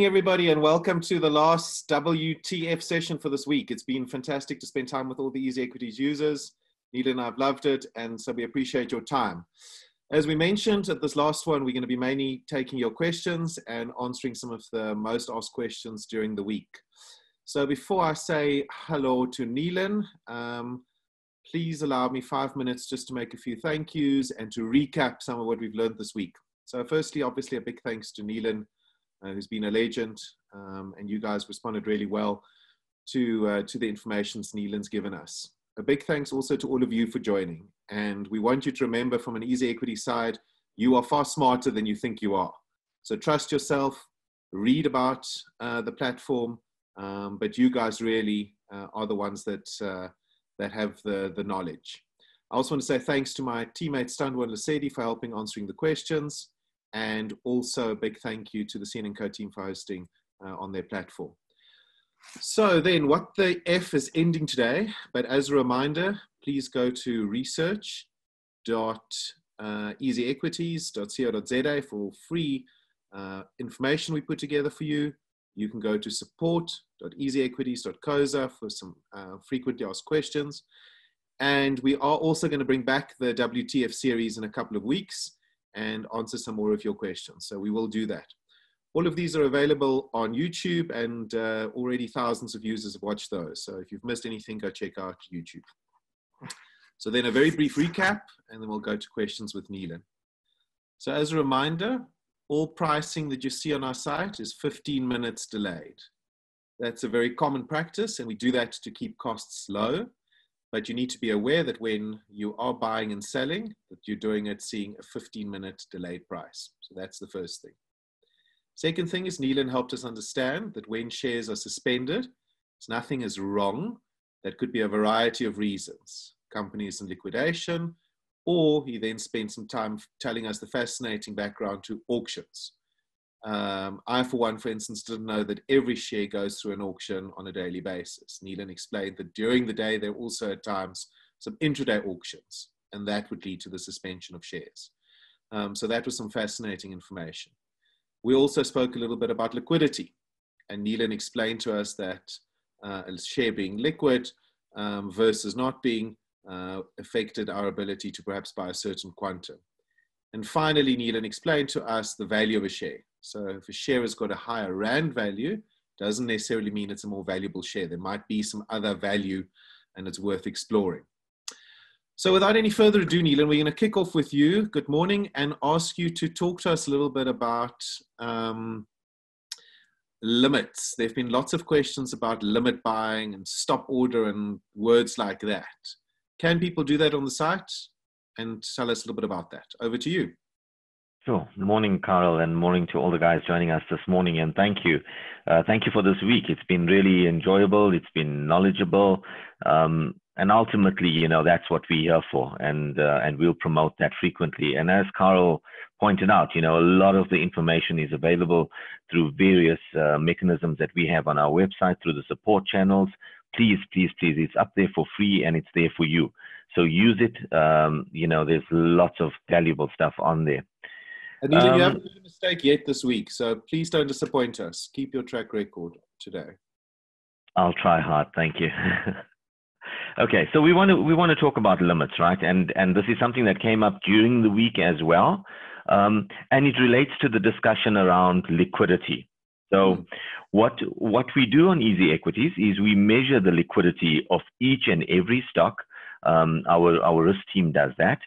morning, everybody, and welcome to the last WTF session for this week. It's been fantastic to spend time with all the Easy Equities users. Neil and I have loved it, and so we appreciate your time. As we mentioned at this last one, we're going to be mainly taking your questions and answering some of the most asked questions during the week. So before I say hello to Nilan, um, please allow me five minutes just to make a few thank yous and to recap some of what we've learned this week. So firstly, obviously a big thanks to Nilan uh, who's been a legend, um, and you guys responded really well to, uh, to the information Nilan's given us. A big thanks also to all of you for joining. And we want you to remember from an easy equity side, you are far smarter than you think you are. So trust yourself, read about uh, the platform, um, but you guys really uh, are the ones that, uh, that have the, the knowledge. I also want to say thanks to my teammate Standwa and Lesedi for helping answering the questions and also a big thank you to the CNN Co team for hosting uh, on their platform. So then what the F is ending today, but as a reminder, please go to research.easyequities.co.za uh, for free uh, information we put together for you. You can go to support.easyequities.coza for some uh, frequently asked questions. And we are also going to bring back the WTF series in a couple of weeks and answer some more of your questions. So we will do that. All of these are available on YouTube and uh, already thousands of users have watched those. So if you've missed anything, go check out YouTube. So then a very brief recap and then we'll go to questions with Nilan. So as a reminder, all pricing that you see on our site is 15 minutes delayed. That's a very common practice and we do that to keep costs low but you need to be aware that when you are buying and selling, that you're doing it seeing a 15 minute delayed price. So that's the first thing. Second thing is Nilan helped us understand that when shares are suspended, nothing is wrong. That could be a variety of reasons. Companies in liquidation, or he then spent some time telling us the fascinating background to auctions. Um, I, for one, for instance, didn't know that every share goes through an auction on a daily basis. Nilan explained that during the day, there are also at times some intraday auctions, and that would lead to the suspension of shares. Um, so that was some fascinating information. We also spoke a little bit about liquidity, and Nilan explained to us that uh, a share being liquid um, versus not being uh, affected our ability to perhaps buy a certain quantum. And finally, Nilan explained to us the value of a share. So if a share has got a higher rand value, doesn't necessarily mean it's a more valuable share. There might be some other value and it's worth exploring. So without any further ado, Nilan, we're going to kick off with you. Good morning and ask you to talk to us a little bit about um, limits. There have been lots of questions about limit buying and stop order and words like that. Can people do that on the site? And tell us a little bit about that. Over to you. Sure. Morning, Carel, and morning to all the guys joining us this morning. And thank you. Uh, thank you for this week. It's been really enjoyable. It's been knowledgeable. Um, and ultimately, you know, that's what we're here for. And, uh, and we'll promote that frequently. And as Carel pointed out, you know, a lot of the information is available through various uh, mechanisms that we have on our website, through the support channels. Please, please, please, it's up there for free and it's there for you. So use it. Um, you know, there's lots of valuable stuff on there. Anita, um, you haven't made a mistake yet this week, so please don't disappoint us. Keep your track record today. I'll try hard. Thank you. okay, so we want to we want to talk about limits, right? And and this is something that came up during the week as well, um, and it relates to the discussion around liquidity. So, mm. what what we do on Easy Equities is we measure the liquidity of each and every stock. Um, our our risk team does that,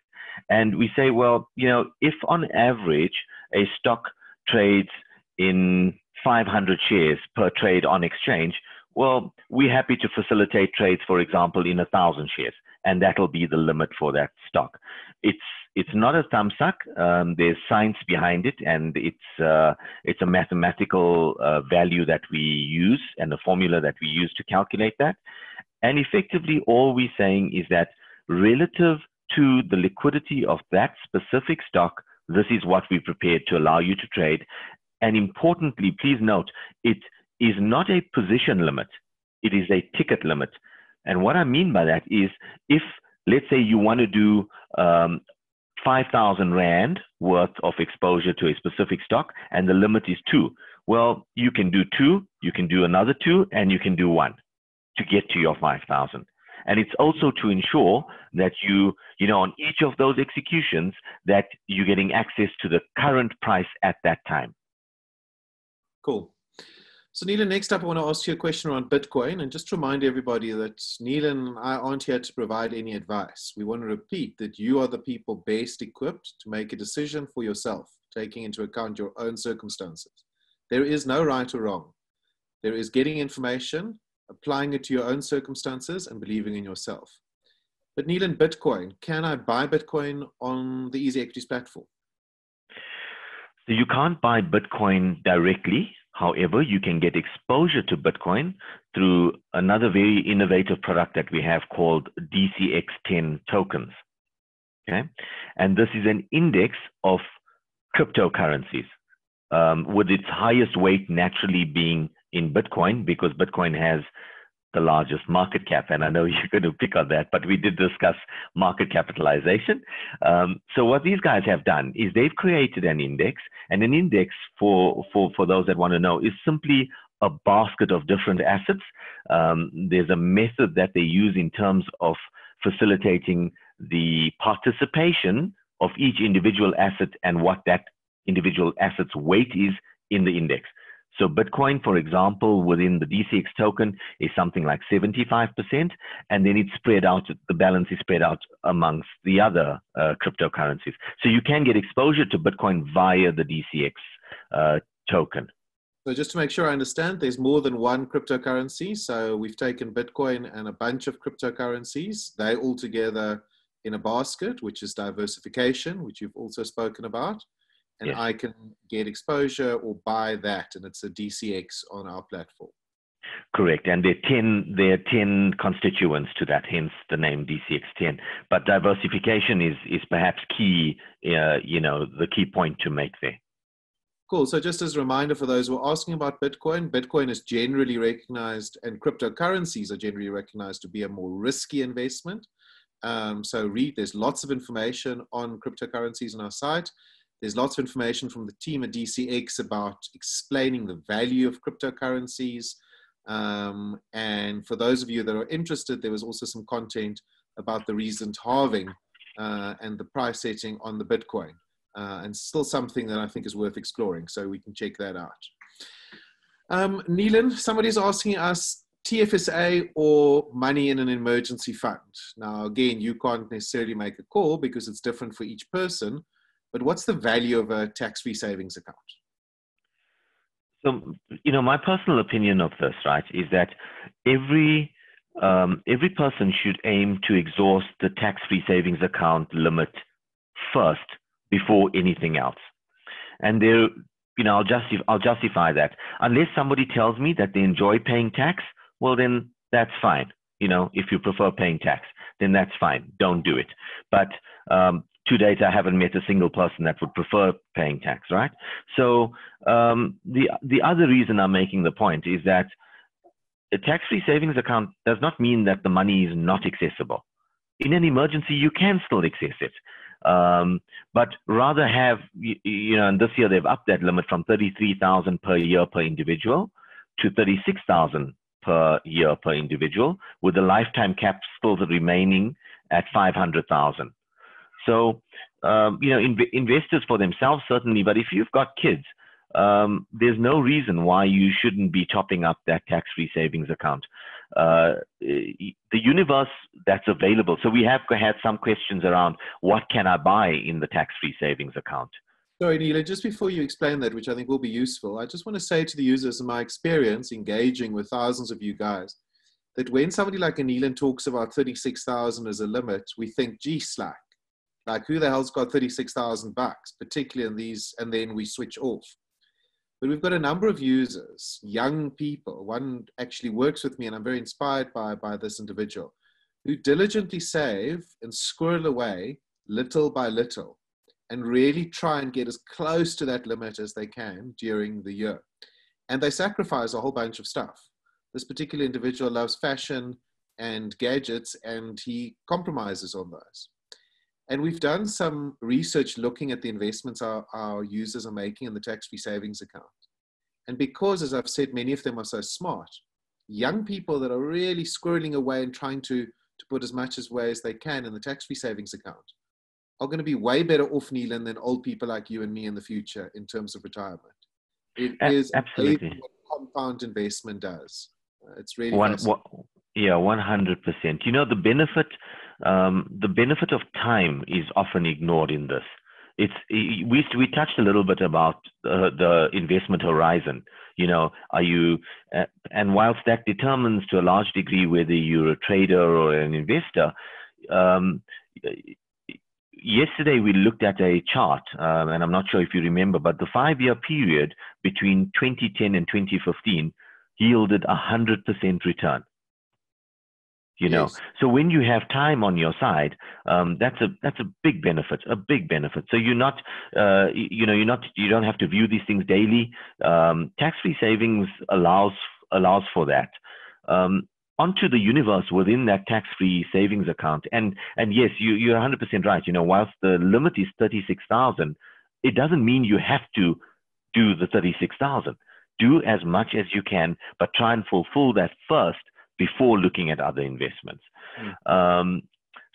and we say, well, you know, if on average a stock trades in 500 shares per trade on exchange, well, we're happy to facilitate trades, for example, in a thousand shares, and that'll be the limit for that stock. It's it's not a thumb suck. Um, there's science behind it, and it's uh, it's a mathematical uh, value that we use and a formula that we use to calculate that. And effectively, all we're saying is that relative to the liquidity of that specific stock, this is what we prepared to allow you to trade. And importantly, please note, it is not a position limit. It is a ticket limit. And what I mean by that is if, let's say you want to do um, 5,000 Rand worth of exposure to a specific stock and the limit is two, Well, you can do two, you can do another two, and you can do one to get to your 5,000. And it's also to ensure that you, you know, on each of those executions, that you're getting access to the current price at that time. Cool. So, Nilan, next up, I want to ask you a question around Bitcoin. And just remind everybody that Nilan and I aren't here to provide any advice. We want to repeat that you are the people best equipped to make a decision for yourself, taking into account your own circumstances. There is no right or wrong. There is getting information applying it to your own circumstances and believing in yourself. But Neil, in Bitcoin, can I buy Bitcoin on the Easy Equities platform? So you can't buy Bitcoin directly. However, you can get exposure to Bitcoin through another very innovative product that we have called DCX10 tokens. Okay. And this is an index of cryptocurrencies um, with its highest weight naturally being in Bitcoin because Bitcoin has the largest market cap. And I know you're going to pick on that, but we did discuss market capitalization. Um, so what these guys have done is they've created an index, and an index for for for those that want to know is simply a basket of different assets. Um, there's a method that they use in terms of facilitating the participation of each individual asset and what that individual asset's weight is in the index. So Bitcoin, for example, within the DCX token is something like 75%, and then it's spread out, the balance is spread out amongst the other uh, cryptocurrencies. So you can get exposure to Bitcoin via the DCX uh, token. So just to make sure I understand, there's more than one cryptocurrency. So we've taken Bitcoin and a bunch of cryptocurrencies. They all together in a basket, which is diversification, which you've also spoken about and yes. I can get exposure or buy that, and it's a DCX on our platform. Correct, and there are ten there are ten constituents to that, hence the name DCX10. But diversification is is perhaps key, uh, you know, the key point to make there. Cool. So just as a reminder for those who are asking about Bitcoin, Bitcoin is generally recognized, and cryptocurrencies are generally recognized to be a more risky investment. Um, so read. There's lots of information on cryptocurrencies on our site. There's lots of information from the team at DCX about explaining the value of cryptocurrencies. Um, and for those of you that are interested, there was also some content about the recent halving uh, and the price setting on the Bitcoin. Uh, and still something that I think is worth exploring. So we can check that out. Um, Nilan, somebody's asking us TFSA or money in an emergency fund. Now, again, you can't necessarily make a call because it's different for each person but what's the value of a tax-free savings account? So, you know, my personal opinion of this, right, is that every um, every person should aim to exhaust the tax-free savings account limit first before anything else. And there, you know, I'll justify I'll justify that. Unless somebody tells me that they enjoy paying tax, well, then that's fine. You know, if you prefer paying tax, then that's fine. Don't do it. But um, to date, I haven't met a single person that would prefer paying tax, right? So um, the the other reason I'm making the point is that a tax-free savings account does not mean that the money is not accessible. In an emergency, you can still access it, um, but rather have you, you know. And this year they've upped that limit from thirty-three thousand per year per individual to thirty-six thousand per year per individual, with the lifetime cap still remaining at five hundred thousand. So, um, you know, inv- investors for themselves certainly, but if you've got kids, um, there's no reason why you shouldn't be topping up that tax-free savings account. Uh, the universe that's available. So we have had some questions around what can I buy in the tax-free savings account. Sorry, Neela, just before you explain that, which I think will be useful, I just want to say to the users in my experience engaging with thousands of you guys, that when somebody like Anila talks about 36,000 as a limit, we think, gee, slack. Like, who the hell's got 36,000 bucks, particularly in these, and then we switch off. But we've got a number of users, young people. One actually works with me, and I'm very inspired by, by this individual who diligently save and squirrel away little by little and really try and get as close to that limit as they can during the year. And they sacrifice a whole bunch of stuff. This particular individual loves fashion and gadgets, and he compromises on those. And we've done some research looking at the investments our, our users are making in the tax free savings account. And because, as I've said, many of them are so smart, young people that are really squirreling away and trying to, to put as much as away as they can in the tax-free savings account are going to be way better off, Nilan, than old people like you and me in the future in terms of retirement. It A- is absolutely. what compound investment does. Uh, it's really One, one, yeah, one hundred percent. You know, the benefit, um, the benefit of time is often ignored in this. It's we we touched a little bit about uh, the investment horizon. You know, are you uh, and whilst that determines to a large degree whether you're a trader or an investor. Um, yesterday we looked at a chart, um, and I'm not sure if you remember, but the five-year period between 2010 and 2015 yielded a hundred percent return. You know, Yes. so when you have time on your side, um, that's a that's a big benefit, a big benefit. So you're not, uh, you know, you're not, you don't have to view these things daily. Um, tax-free savings allows allows for that. Um, onto the universe within that tax-free savings account, and and yes, you you're 100% right. You know, whilst the limit is 36,000, it doesn't mean you have to do the 36,000. Do as much as you can, but try and fulfill that first before looking at other investments. Um,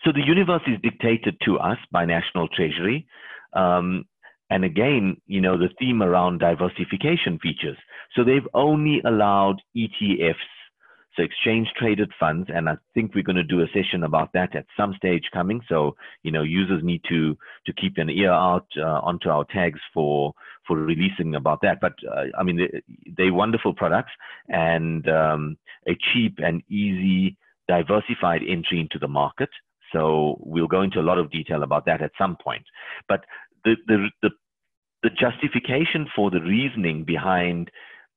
so the universe is dictated to us by National Treasury. Um, and again, you know, the theme around diversification features. So they've only allowed ETFs, so exchange traded funds, and I think we're going to do a session about that at some stage coming. So you know, users need to to keep an ear out uh, onto our tags for for releasing about that. But uh, I mean, they, they're wonderful products and um, a cheap and easy diversified entry into the market. So we'll go into a lot of detail about that at some point. But the the the, the justification for the reasoning behind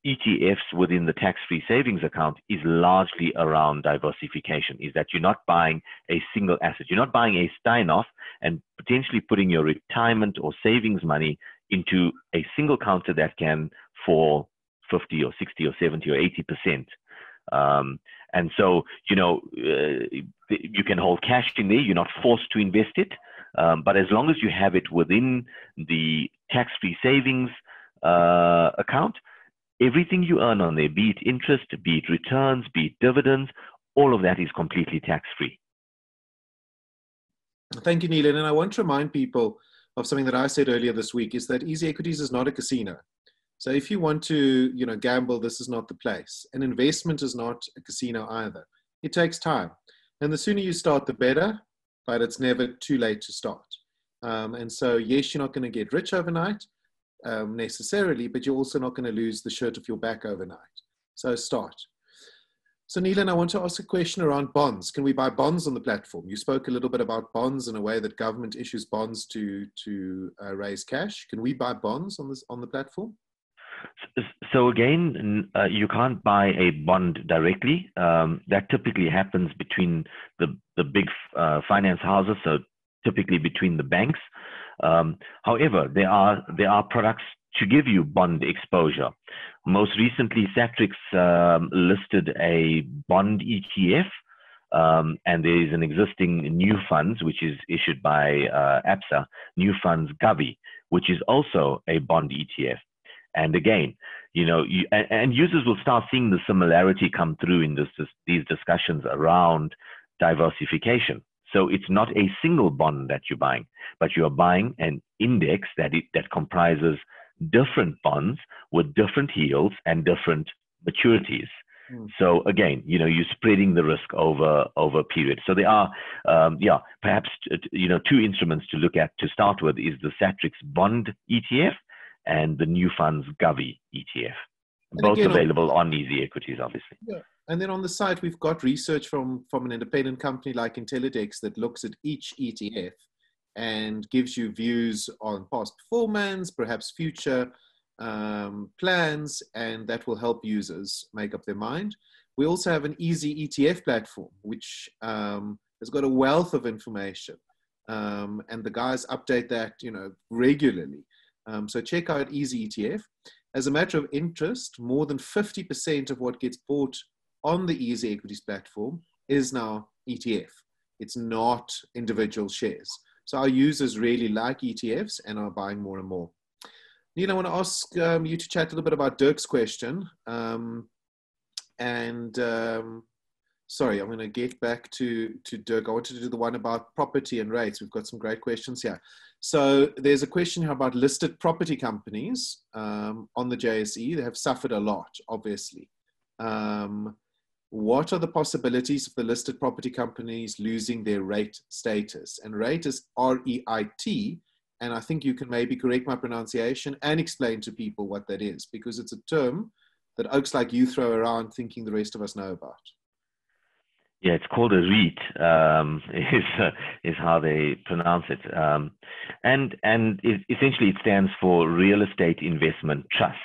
ETFs within the tax-free savings account is largely around diversification. Is that you're not buying a single asset, you're not buying a Steinhoff and potentially putting your retirement or savings money into a single counter that can fall 50 or 60 or 70 or 80 percent. Um, and so, you know, uh, you can hold cash in there. You're not forced to invest it, um, but as long as you have it within the tax-free savings uh, account, everything you earn on there, be it interest, be it returns, be it dividends, all of that is completely tax-free. Thank you, Nilan. And I want to remind people of something that I said earlier this week is that Easy Equities is not a casino. So if you want to, you know, gamble, this is not the place. An investment is not a casino either. It takes time. And the sooner you start, the better, but it's never too late to start. Um, and so, yes, you're not going to get rich overnight um, necessarily, but you're also not going to lose the shirt off your back overnight. So start. So, Nilan, I want to ask a question around bonds. Can we buy bonds on the platform? You spoke a little bit about bonds in a way that government issues bonds to to uh, raise cash. Can we buy bonds on this on the platform? So again, uh, you can't buy a bond directly. Um, that typically happens between the the big uh, finance houses, so typically between the banks. Um, however, there are there are products to give you bond exposure. Most recently, Satrix um, listed a bond ETF, um, and there is an existing new funds which is issued by uh, ABSA, New Funds Gavi, which is also a bond ETF. And again, you know, you, and, and, users will start seeing the similarity come through in this, this, these discussions around diversification. So it's not a single bond that you're buying, but you are buying an index that it, that comprises different bonds with different yields and different maturities. Mm. So again, you know, you're spreading the risk over over a period. So there are, um, yeah, perhaps you know, two instruments to look at to start with is the Satrix Bond ETF and the New Funds Gavi ETF. And Both again, available on Easy Equities, obviously. Yeah. And then on the site, we've got research from, from an independent company like Intellidex that looks at each ETF and gives you views on past performance, perhaps future um, plans, and that will help users make up their mind. We also have an easy ETF platform, which um, has got a wealth of information. Um, and the guys update that, you know, regularly. Um, so check out Easy ETF. As a matter of interest, more than 50% of what gets bought on the Easy Equities platform is now ETF. It's not individual shares. So our users really like ETFs and are buying more and more. Neil, I want to ask um, you to chat a little bit about Dirk's question. Um, and um, sorry, I'm going to get back to, to Dirk. I wanted to do the one about property and rates. We've got some great questions here. So there's a question here about listed property companies um, on the JSE. They have suffered a lot, obviously. Um, what are the possibilities of the listed property companies losing their rate status? And rate is R-E-I-T, and I think you can maybe correct my pronunciation and explain to people what that is, because it's a term that okes like you throw around thinking the rest of us know about. Yeah, it's called a REIT. Um, is uh, is how they pronounce it, um, and and it, essentially it stands for Real Estate Investment Trust.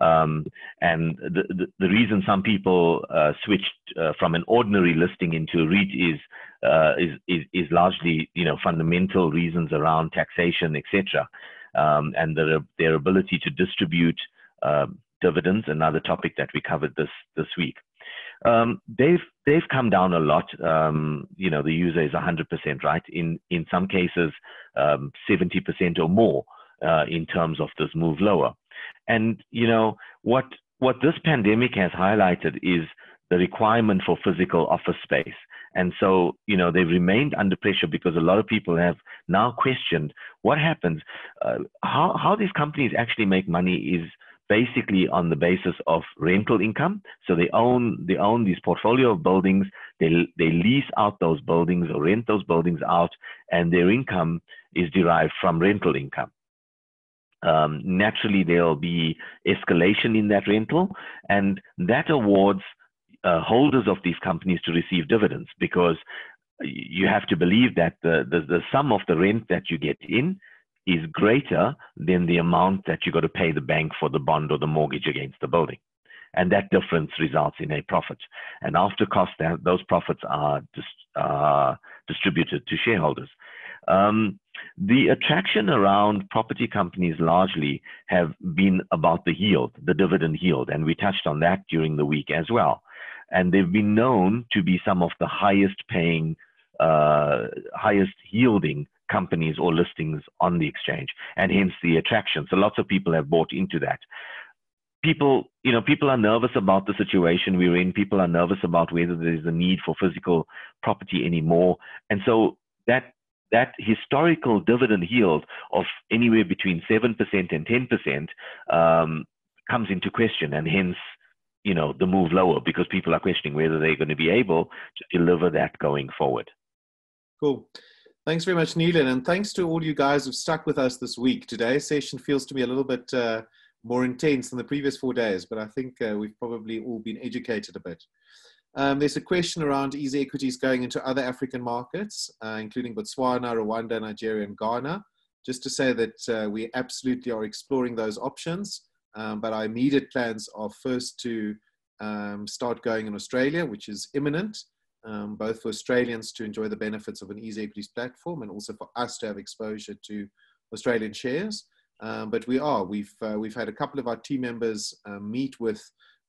Um, and the, the, the reason some people uh, switched uh, from an ordinary listing into a REIT is, uh, is, is is largely you know fundamental reasons around taxation, etc., um, and their their ability to distribute uh, dividends. Another topic that we covered this this week. Um, they've they've come down a lot. Um, you know, the user is 100% right. In in some cases, um, 70% or more uh, in terms of this move lower. And you know what what this pandemic has highlighted is the requirement for physical office space. And so, you know, they've remained under pressure because a lot of people have now questioned what happens. Uh, how, how these companies actually make money is basically on the basis of rental income. So they own they own these portfolio of buildings. They they lease out those buildings or rent those buildings out, and their income is derived from rental income. Um, naturally, there'll be escalation in that rental, and that awards uh, holders of these companies to receive dividends because you have to believe that the, the, the sum of the rent that you get in is greater than the amount that you got to pay the bank for the bond or the mortgage against the building. And that difference results in a profit. And after cost, those profits are dis uh, distributed to shareholders. Um, the attraction around property companies largely have been about the yield, the dividend yield, and we touched on that during the week as well. And they've been known to be some of the highest paying, uh, highest yielding companies or listings on the exchange and hence the attraction. So lots of people have bought into that. People, you know, people are nervous about the situation we're in. People are nervous about whether there's a need for physical property anymore. And so that that historical dividend yield of anywhere between 7% and 10% um, comes into question and hence you know the move lower because people are questioning whether they're going to be able to deliver that going forward cool Thanks very much, Nilan, and thanks to all you guys who've stuck with us this week. Today's session feels to me a little bit uh, more intense than the previous four days, but I think uh, we've probably all been educated a bit. Um, there's a question around easy equities going into other African markets, uh, including Botswana, Rwanda, Nigeria, and Ghana. Just to say that uh, we absolutely are exploring those options, um, but our immediate plans are first to um, start going in Australia, which is imminent um, both for Australians to enjoy the benefits of an easy equities platform and also for us to have exposure to Australian shares. Um, but we are. We've, uh, we've had a couple of our team members uh, meet with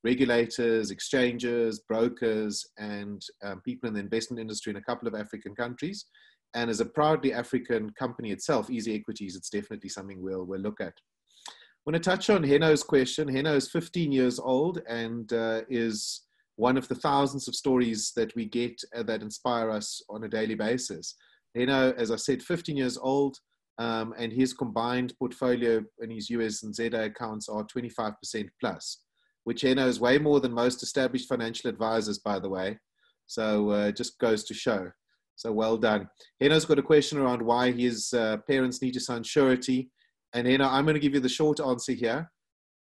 regulators, exchanges, brokers, and um, people in the investment industry in a couple of African countries. And as a proudly African company itself, Easy Equities, it's definitely something we'll, we'll look at. I want to touch on Heno's question. Heno is 15 years old and uh, is one of the thousands of stories that we get uh, that inspire us on a daily basis. Know, as I said, 15 years old, um, and his combined portfolio in his US and ZA accounts are 25% plus, which you knows way more than most established financial advisors, by the way. So uh, just goes to show. So well done. Heno's got a question around why his uh, parents need to sign surety. And Heno, I'm going to give you the short answer here.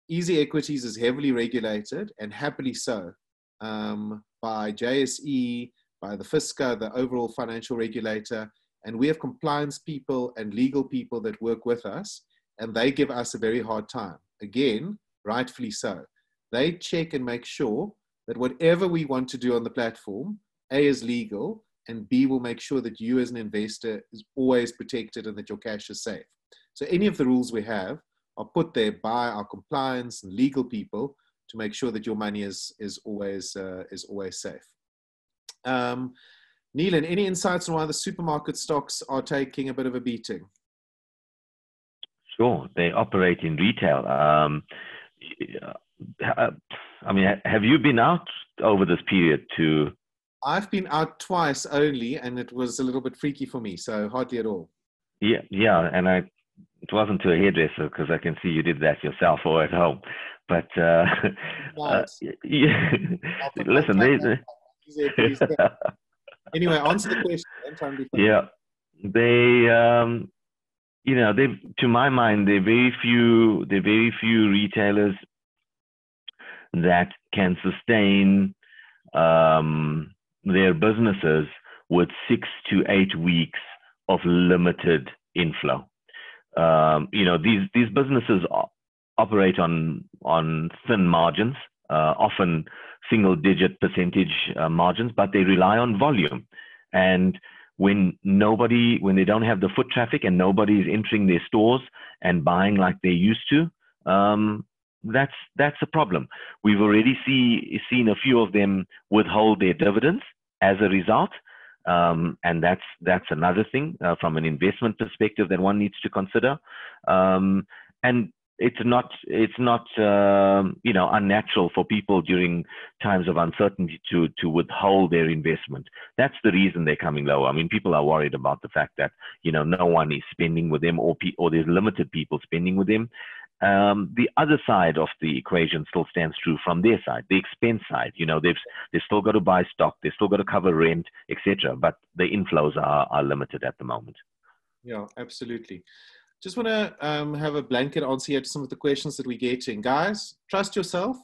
Easy Equities is heavily regulated and happily so um, by JSE, by the FSCA, the overall financial regulator, and we have compliance people and legal people that work with us, and they give us a very hard time. Again, rightfully so. They check and make sure that whatever we want to do on the platform, A is legal, and B will make sure that you as an investor is always protected and that your cash is safe. So any of the rules we have are put there by our compliance and legal people to make sure that your money is is always uh, is always safe. Um, Nilan, any insights on why the supermarket stocks are taking a bit of a beating? Sure, they operate in retail. Um, I mean, have you been out over this period to? I've been out twice only, and it was a little bit freaky for me, so hardly at all. Yeah, yeah, and I it wasn't to a hairdresser because I can see you did that yourself or at home. But uh, uh, yeah, listen, they, anyway, answer the question. Yeah, they, um, you know, they, to my mind, there are very few, there are very few retailers that can sustain um, their businesses with six to eight weeks of limited inflow. Um, you know, these these businesses operate on on thin margins, uh, often single digit percentage uh, margins, but they rely on volume. And when nobody, when they don't have the foot traffic and nobody is entering their stores and buying like they used to, um, that's that's a problem. We've already see seen a few of them withhold their dividends as a result, um, and that's that's another thing uh, from an investment perspective that one needs to consider. Um, and it's not it's not um, you know unnatural for people during times of uncertainty to to withhold their investment. That's the reason they're coming lower. I mean, people are worried about the fact that you know no one is spending with them, or pe- or there's limited people spending with them. Um, the other side of the equation still stands true from their side, the expense side. You know, they've they've still got to buy stock, they've still got to cover rent, etc. But the inflows are are limited at the moment. Yeah, absolutely. Just want to um, have a blanket answer here to some of the questions that we're getting. Guys, trust yourself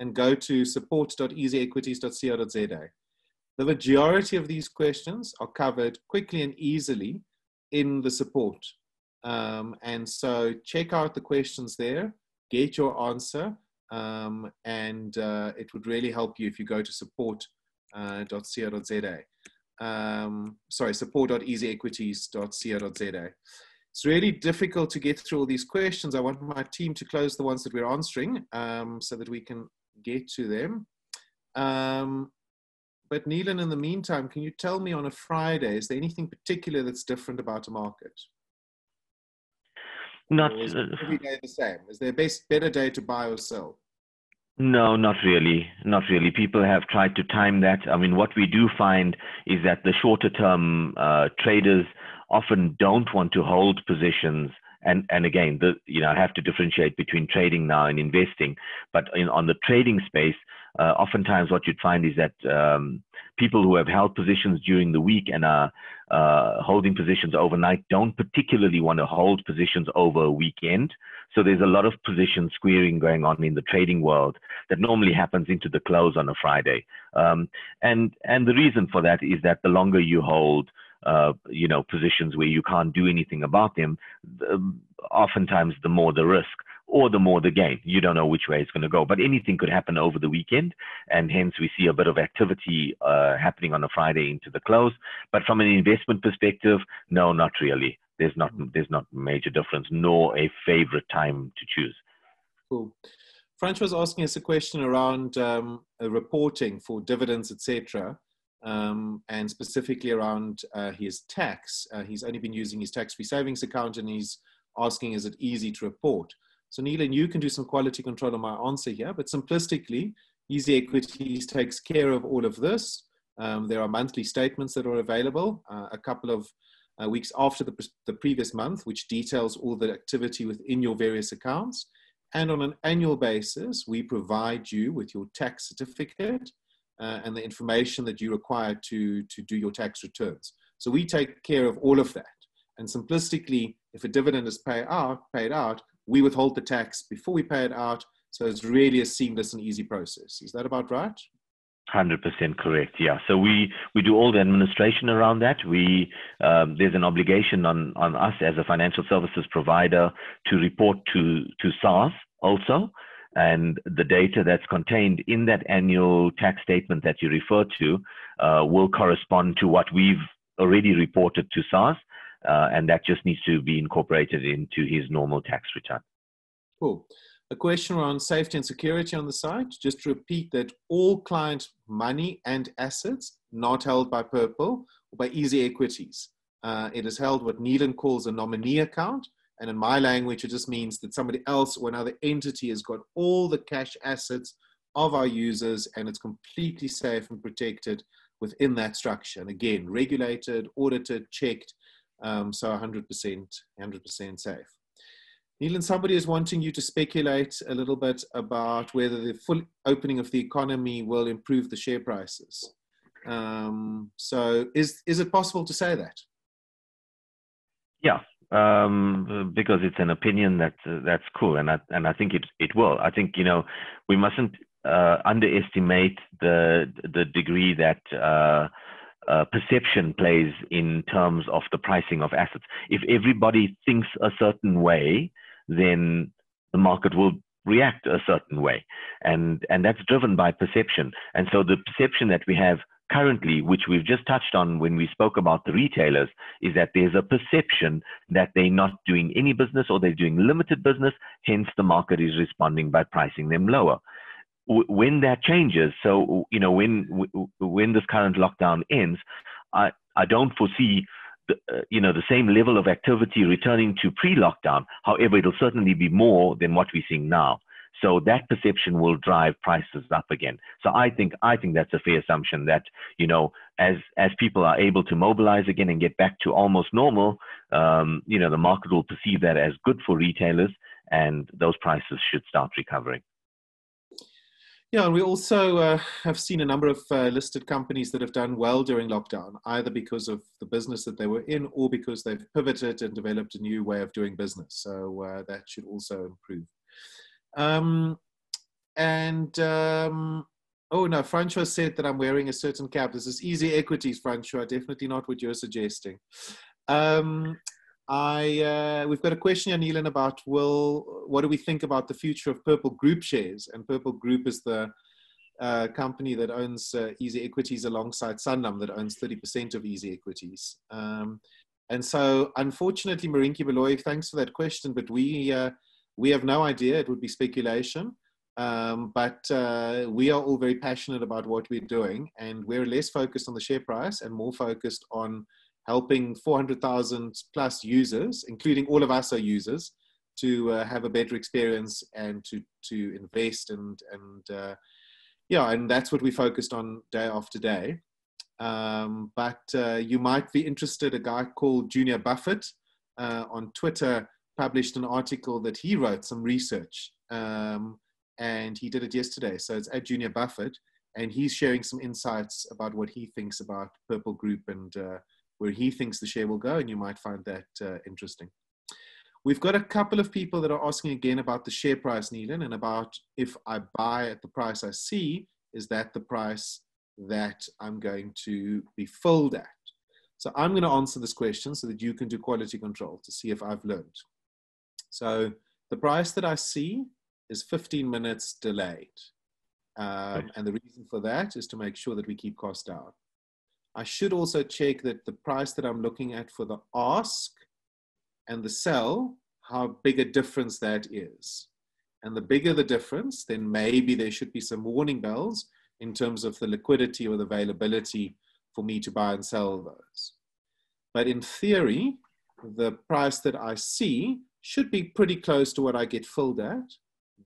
and go to support.easyequities.co.za. The majority of these questions are covered quickly and easily in the support. Um, and so check out the questions there, get your answer, um, and uh, it would really help you if you go to support.co.za. Uh, um, sorry, support.easyequities.co.za it's really difficult to get through all these questions. I want my team to close the ones that we're answering um, so that we can get to them. Um, but Nilan, in the meantime, can you tell me on a Friday, is there anything particular that's different about a market? Not every day the same. Is there a best, better day to buy or sell? No, not really. Not really. People have tried to time that. I mean, what we do find is that the shorter term uh, traders often don't want to hold positions and and again the you know I have to differentiate between trading now and investing but in on the trading space uh, oftentimes what you'd find is that um, people who have held positions during the week and are uh, holding positions overnight don't particularly want to hold positions over a weekend. So there's a lot of position squaring going on in the trading world that normally happens into the close on a Friday. Um, and and the reason for that is that the longer you hold uh, you know, positions where you can't do anything about them, oftentimes the more the risk or the more the gain. You don't know which way it's going to go, but anything could happen over the weekend, and hence we see a bit of activity uh, happening on a Friday into the close. But from an investment perspective, no, not really. There's not mm-hmm. there's not major difference, nor a favorite time to choose. Cool. Francois was asking us a question around um, reporting for dividends, etc um, and specifically around uh, his tax. Uh, he's only been using his tax-free savings account and he's asking, is it easy to report? So Nilan, you can do some quality control on my answer here, but simplistically, Easy Equities takes care of all of this. Um, there are monthly statements that are available, uh, a couple of uh, weeks after the, the previous month, which details all the activity within your various accounts. And on an annual basis, we provide you with your tax certificate uh, and the information that you require to, to do your tax returns. So we take care of all of that. And simplistically, if a dividend is paid out, paid out, we withhold the tax before we pay it out. So it's really a seamless and easy process. Is that about right? 100% correct. Yeah. So we, we do all the administration around that. We, um, there's an obligation on, on us as a financial services provider to report to, to SARS also and the data that's contained in that annual tax statement that you refer to uh, will correspond to what we've already reported to SARS, uh, and that just needs to be incorporated into his normal tax return. Cool. A question around safety and security on the site. Just to repeat that all client money and assets not held by Purple or by Easy Equities. Uh, it is held what Nilan calls a nominee account, And in my language, it just means that somebody else or another entity has got all the cash assets of our users and it's completely safe and protected within that structure. And again, regulated, audited, checked, um, so 100%, 100% safe. Nilan, somebody is wanting you to speculate a little bit about whether the full opening of the economy will improve the share prices. Um, so, is is it possible to say that? Yeah, um, because it's an opinion that uh, that's cool, and I and I think it it will. I think you know we mustn't uh, underestimate the the degree that. Uh, uh, perception plays in terms of the pricing of assets. If everybody thinks a certain way, then the market will react a certain way. And, and that's driven by perception. And so the perception that we have currently, which we've just touched on when we spoke about the retailers, is that there's a perception that they're not doing any business or they're doing limited business. Hence, the market is responding by pricing them lower. When that changes, so you know, when when this current lockdown ends, I I don't foresee the, uh, you know, the same level of activity returning to pre-lockdown. However, it'll certainly be more than what we're seeing now. So that perception will drive prices up again. So I think I think that's a fair assumption that you know as as people are able to mobilize again and get back to almost normal, um, you know the market will perceive that as good for retailers, and those prices should start recovering. Yeah, and we also uh, have seen a number of uh, listed companies that have done well during lockdown, either because of the business that they were in or because they've pivoted and developed a new way of doing business. So uh, that should also improve. Um, and um, oh no, Francois said that I'm wearing a certain cap. This is easy equities, Francois. Definitely not what you're suggesting. Um, I uh, we've got a question, here, Nilan, about will what do we think about the future of Purple Group shares? And Purple Group is the uh, company that owns uh, Easy Equities alongside Sanlam that owns 30% of Easy Equities. Um, and so, unfortunately, Marinki Beloy, thanks for that question, but we uh, we have no idea. It would be speculation. Um, but uh, we are all very passionate about what we're doing, and we're less focused on the share price and more focused on helping 400,000 plus users, including all of us are users, to uh, have a better experience and to to invest and and uh, yeah, and that's what we focused on day after day. Um, but uh, you might be interested. A guy called Junior Buffett uh, on Twitter published an article that he wrote some research, um, and he did it yesterday. So it's at Junior Buffett, and he's sharing some insights about what he thinks about Purple Group and uh, where he thinks the share will go, and you might find that uh, interesting. We've got a couple of people that are asking again about the share price, Nilan, and about if I buy at the price I see, is that the price that I'm going to be filled at? So I'm going to answer this question so that you can do quality control to see if I've learned. So the price that I see is 15 minutes delayed. Um, and the reason for that is to make sure that we keep costs down. I should also check that the price that I'm looking at for the ask and the sell, how big a difference that is. And the bigger the difference, then maybe there should be some warning bells in terms of the liquidity or the availability for me to buy and sell those. But in theory, the price that I see should be pretty close to what I get filled at,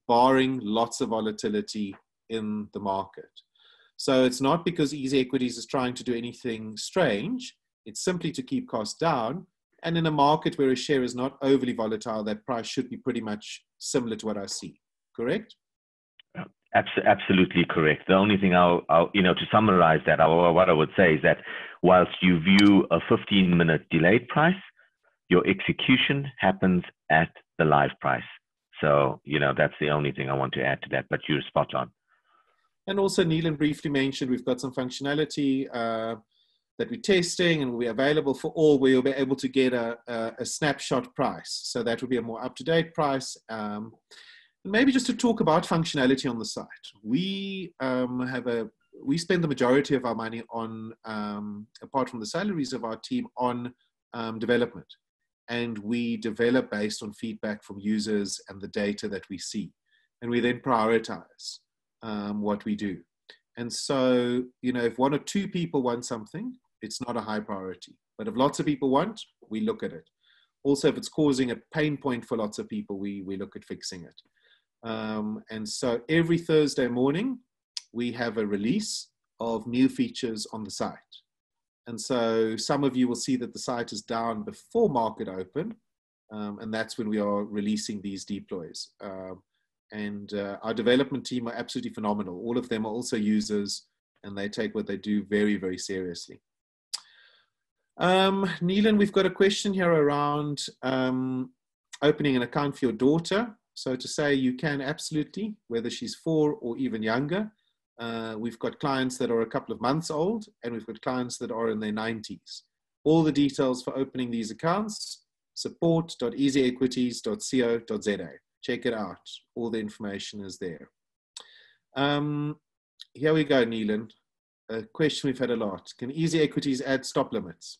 barring lots of volatility in the market. So it's not because Easy Equities is trying to do anything strange. It's simply to keep costs down. And in a market where a share is not overly volatile, that price should be pretty much similar to what I see. Correct? Absolutely correct. The only thing I'll, I'll, you know, to summarize that, what I would say is that whilst you view a 15 minute delayed price, your execution happens at the live price. So, you know, that's the only thing I want to add to that, but you're spot on. And also, Nilan briefly mentioned we've got some functionality uh, that we're testing and will be available for all where you'll be able to get a, a, a snapshot price. So that will be a more up to date price. Um, maybe just to talk about functionality on the site. We um, have a we spend the majority of our money on, um, apart from the salaries of our team, on um, development. And we develop based on feedback from users and the data that we see. And we then prioritize um, what we do. And so, you know, if one or two people want something, it's not a high priority. But if lots of people want, we look at it. also, if it's causing a pain point for lots of people, we, we look at fixing it. Um, and so every Thursday morning, we have a release of new features on the site. And so some of you will see that the site is down before market open, um, and that's when we are releasing these deploys. Um, and uh, our development team are absolutely phenomenal. All of them are also users, and they take what they do very, very seriously. Um, Nilan, we've got a question here around um, opening an account for your daughter. So to say you can absolutely, whether she's four or even younger. Uh, we've got clients that are a couple of months old, and we've got clients that are in their 90s. All the details for opening these accounts, support.easyequities.co.za. Check it out. All the information is there. Um, here we go, Nilan. A question we've had a lot. Can easy equities add stop limits?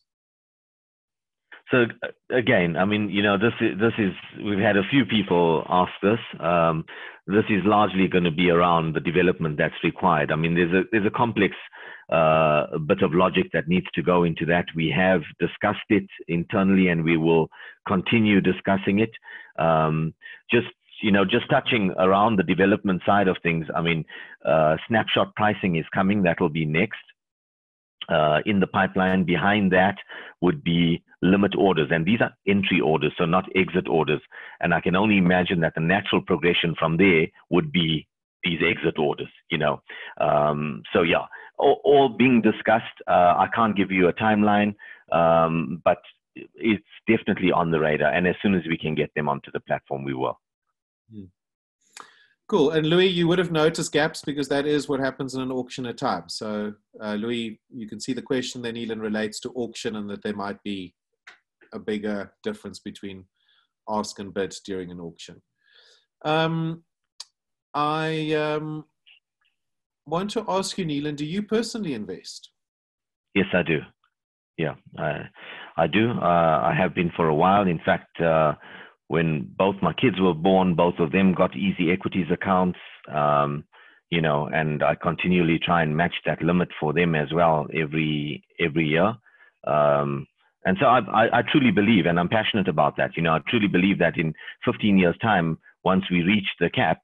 So again, I mean, you know, this is, this is we've had a few people ask this. Um, this is largely going to be around the development that's required. I mean, there's a there's a complex uh, bit of logic that needs to go into that. We have discussed it internally, and we will continue discussing it. Um, just you know, just touching around the development side of things. I mean, uh, snapshot pricing is coming. That will be next uh, in the pipeline. Behind that would be limit orders, and these are entry orders, so not exit orders. And I can only imagine that the natural progression from there would be these exit orders. You know, um, so yeah, all, all being discussed. Uh, I can't give you a timeline, um, but it's definitely on the radar. And as soon as we can get them onto the platform, we will. Cool. And Louis, you would have noticed gaps because that is what happens in an auction at times. So, uh, Louis, you can see the question then, Elon, relates to auction and that there might be a bigger difference between ask and bid during an auction. Um, I um, want to ask you, Nilan, do you personally invest? Yes, I do. Yeah, I, I do. Uh, I have been for a while. In fact, uh, when both my kids were born, both of them got easy equities accounts. Um, you know, and I continually try and match that limit for them as well every every year. Um, and so I, I, I, truly believe, and I'm passionate about that. You know, I truly believe that in 15 years' time, once we reach the cap,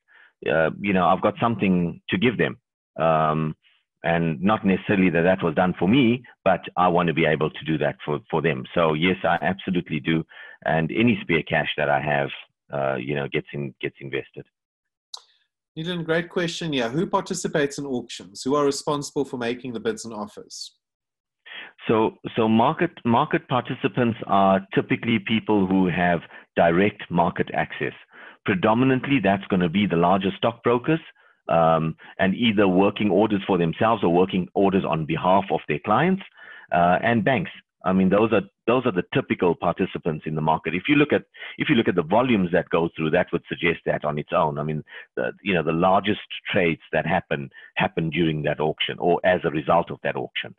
uh, you know, I've got something to give them. Um, and not necessarily that that was done for me, but I want to be able to do that for, for them. So yes, I absolutely do. And any spare cash that I have, uh, you know, gets in, gets invested. Nilan, great question. Yeah. Who participates in auctions? Who are responsible for making the bids and offers? So, so market market participants are typically people who have direct market access. Predominantly, that's going to be the larger stockbrokers, um, and either working orders for themselves or working orders on behalf of their clients, uh, and banks. I mean, those are those are the typical participants in the market. If you look at if you look at the volumes that go through, that would suggest that on its own. I mean, the, you know, the largest trades that happen happen during that auction or as a result of that auction.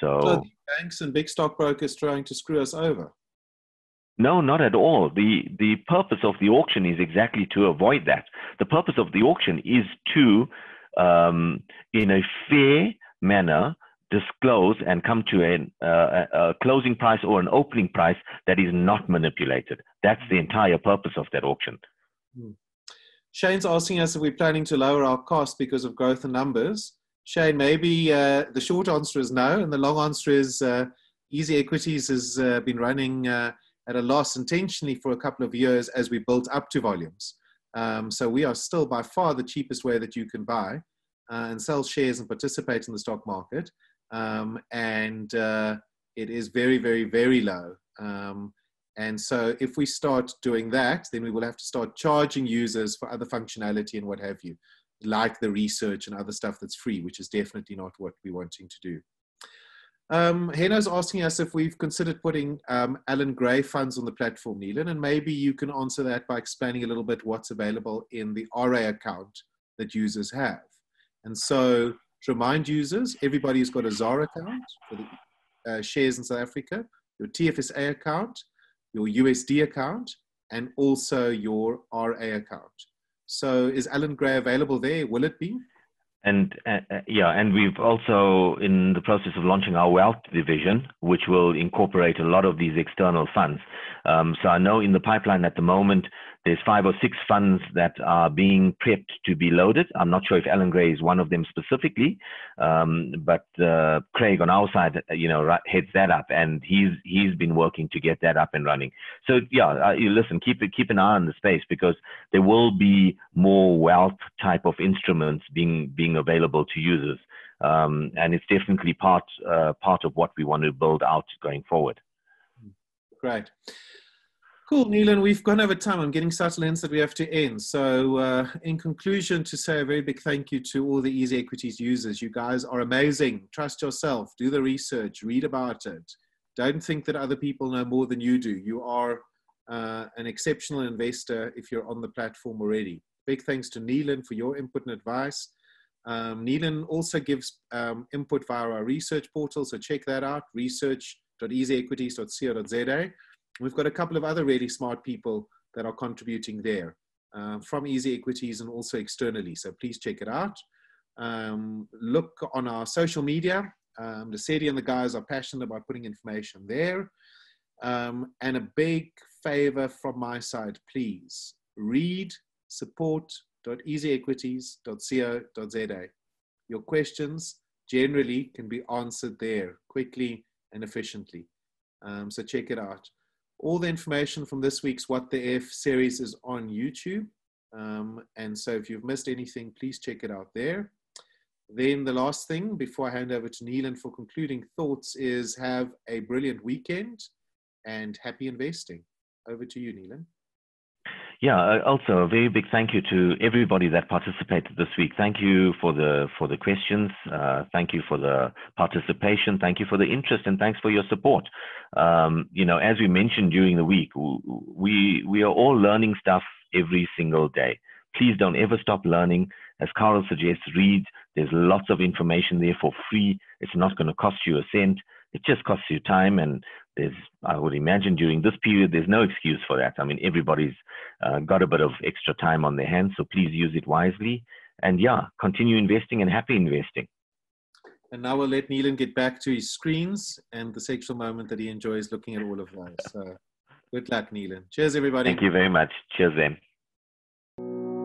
So, so banks and big stockbrokers trying to screw us over. No, not at all. The the purpose of the auction is exactly to avoid that. The purpose of the auction is to, um, in a fair manner, disclose and come to an, uh, a closing price or an opening price that is not manipulated. That's the entire purpose of that auction. Hmm. Shane's asking us if we're planning to lower our cost because of growth in numbers. Shane, maybe uh, the short answer is no, and the long answer is uh, Easy Equities has uh, been running uh, at a loss intentionally for a couple of years as we built up to volumes. Um, so we are still by far the cheapest way that you can buy uh, and sell shares and participate in the stock market. Um, and uh, it is very, very, very low. Um, and so if we start doing that, then we will have to start charging users for other functionality and what have you like the research and other stuff that's free, which is definitely not what we're wanting to do. Um, Heno's asking us if we've considered putting um, Allan Gray funds on the platform, Nilan, and maybe you can answer that by explaining a little bit what's available in the RA account that users have. And so to remind users, everybody's got a ZAR account for the uh, shares in South Africa, your TFSA account, your USD account, and also your RA account. So is Allan Gray available there? Will it be? And uh, uh, yeah, and we've also in the process of launching our wealth division, which will incorporate a lot of these external funds. Um, so I know in the pipeline at the moment, there's five or six funds that are being prepped to be loaded. I'm not sure if Allan Gray is one of them specifically, um, but uh, Craig on our side, you know, heads that up, and he's he's been working to get that up and running. So yeah, uh, listen, keep keep an eye on the space because there will be more wealth type of instruments being being available to users, um, and it's definitely part uh, part of what we want to build out going forward. Great. Cool, Nilan, we've gone over time. I'm getting subtle hints that we have to end. So, uh, in conclusion, to say a very big thank you to all the Easy Equities users. You guys are amazing. Trust yourself, do the research, read about it. Don't think that other people know more than you do. You are uh, an exceptional investor if you're on the platform already. Big thanks to Nilan for your input and advice. Um, Nilan also gives um, input via our research portal, so check that out research.easyequities.co.za. We've got a couple of other really smart people that are contributing there uh, from Easy Equities and also externally. So please check it out. Um, look on our social media. Um, the Sedi and the guys are passionate about putting information there. Um, and a big favor from my side, please read support.easyequities.co.za. Your questions generally can be answered there quickly and efficiently. Um, so check it out. All the information from this week's What the F series is on YouTube. Um, and so if you've missed anything, please check it out there. Then the last thing before I hand over to Nilan for concluding thoughts is have a brilliant weekend and happy investing. Over to you, Nilan. Yeah, uh, also a very big thank you to everybody that participated this week. Thank you for the for the questions. Uh, thank you for the participation. Thank you for the interest, and thanks for your support. Um, you know, as we mentioned during the week, we we are all learning stuff every single day. Please don't ever stop learning. As Carel suggests, read. There's lots of information there for free. It's not going to cost you a cent. It just costs you time and there's i would imagine during this period there's no excuse for that i mean everybody's uh, got a bit of extra time on their hands so please use it wisely and yeah continue investing and happy investing and now we'll let Nilan get back to his screens and the sexual moment that he enjoys looking at all of us. So good luck, Nilan. Cheers, everybody. Thank you very much. Cheers, then.